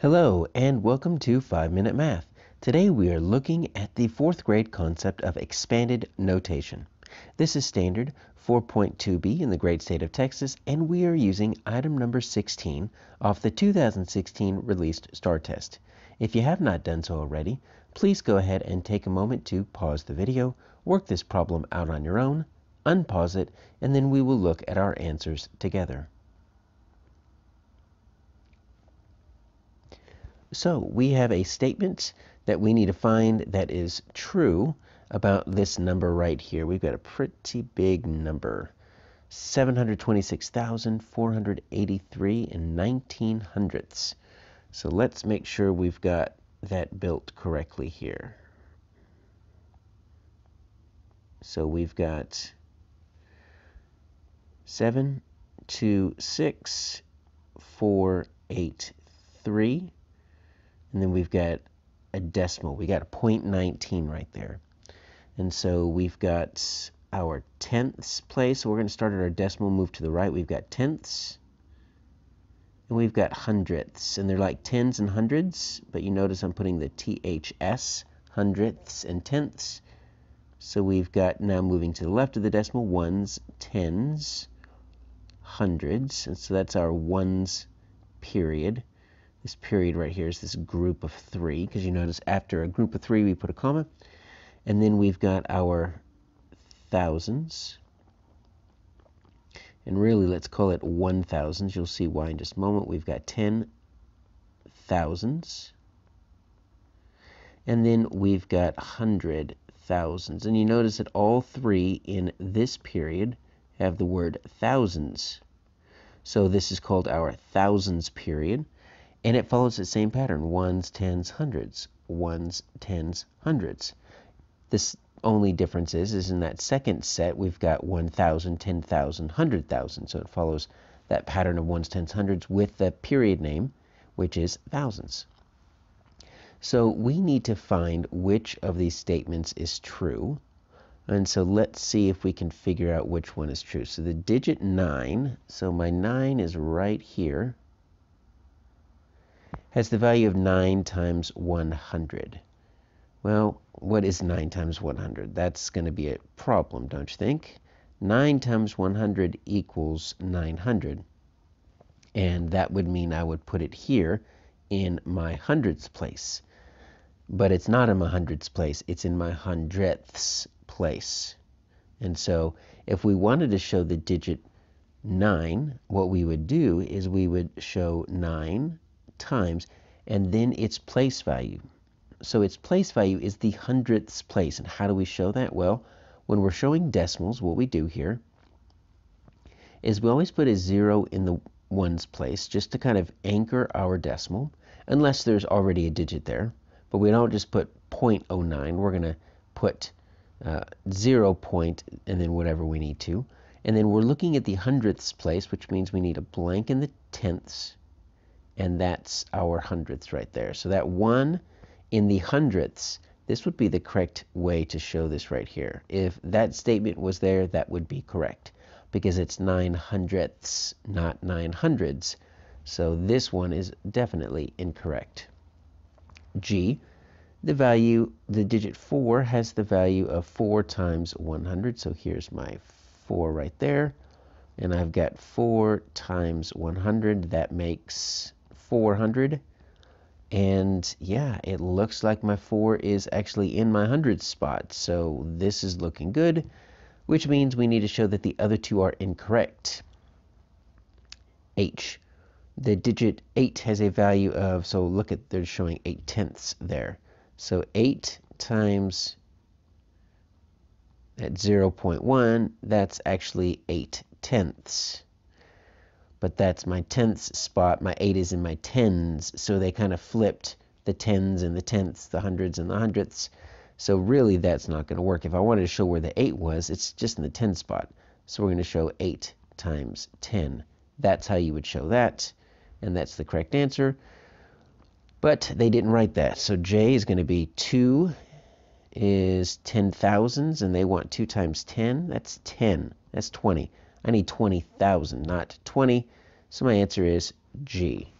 Hello and welcome to 5 Minute Math. Today we are looking at the fourth grade concept of expanded notation. This is standard 4.2b in the great state of Texas and we are using item number 16 off the 2016 released STAAR test. If you have not done so already, please go ahead and take a moment to pause the video, work this problem out on your own, unpause it, and then we will look at our answers together. So we have a statement that we need to find that is true about this number right here. We've got a pretty big number. 726,483 and 19 hundredths. So let's make sure we've got that built correctly here. So we've got 7, 2, 6, 4, 8, 3 and then we've got a decimal. We got a 0.19 right there. And so we've got our tenths place. So we're going to start at our decimal, move to the right. We've got tenths. And we've got hundredths. And they're like tens and hundreds. But you notice I'm putting the THS, hundredths and tenths. So we've got now moving to the left of the decimal, ones, tens, hundreds. And so that's our ones period this period right here is this group of three, because you notice after a group of three we put a comma. And then we've got our thousands. And really, let's call it one thousands. You'll see why in just a moment. We've got ten thousands. And then we've got hundred thousands. And you notice that all three in this period have the word thousands. So this is called our thousands period. And it follows the same pattern ones, tens, hundreds, ones, tens, hundreds. This only difference is, is in that second set, we've got 1,000, 10,000, 100,000. So it follows that pattern of ones, tens, hundreds with the period name, which is thousands. So we need to find which of these statements is true. And so let's see if we can figure out which one is true. So the digit 9, so my 9 is right here has the value of 9 times 100. Well, what is 9 times 100? That's going to be a problem, don't you think? 9 times 100 equals 900. And that would mean I would put it here in my hundredths place. But it's not in my hundredths place, it's in my hundredths place. And so if we wanted to show the digit 9, what we would do is we would show 9 times and then its place value. So its place value is the hundredths place. And how do we show that? Well, when we're showing decimals, what we do here is we always put a zero in the ones place just to kind of anchor our decimal, unless there's already a digit there. But we don't just put 0.09. We're going to put uh, 0 point and then whatever we need to. And then we're looking at the hundredths place, which means we need a blank in the tenths and that's our hundredths right there. So that 1 in the hundredths, this would be the correct way to show this right here. If that statement was there, that would be correct because it's 9 hundredths, not 9 hundreds. So this one is definitely incorrect. G, the value, the digit 4 has the value of 4 times 100. So here's my 4 right there. And I've got 4 times 100. That makes 400 and yeah it looks like my 4 is actually in my 100 spot. So this is looking good which means we need to show that the other two are incorrect. H the digit 8 has a value of so look at they're showing 8 tenths there. So 8 times at 0.1 that's actually 8 tenths but that's my tenths spot. My 8 is in my tens, so they kind of flipped the tens and the tenths, the hundreds and the hundredths. So really that's not going to work. If I wanted to show where the 8 was, it's just in the 10 spot. So we're going to show 8 times 10. That's how you would show that, and that's the correct answer. But they didn't write that. So J is going to be 2 is 10 thousands, and they want 2 times 10. That's 10. That's 20. I need 20,000, not 20. So my answer is G.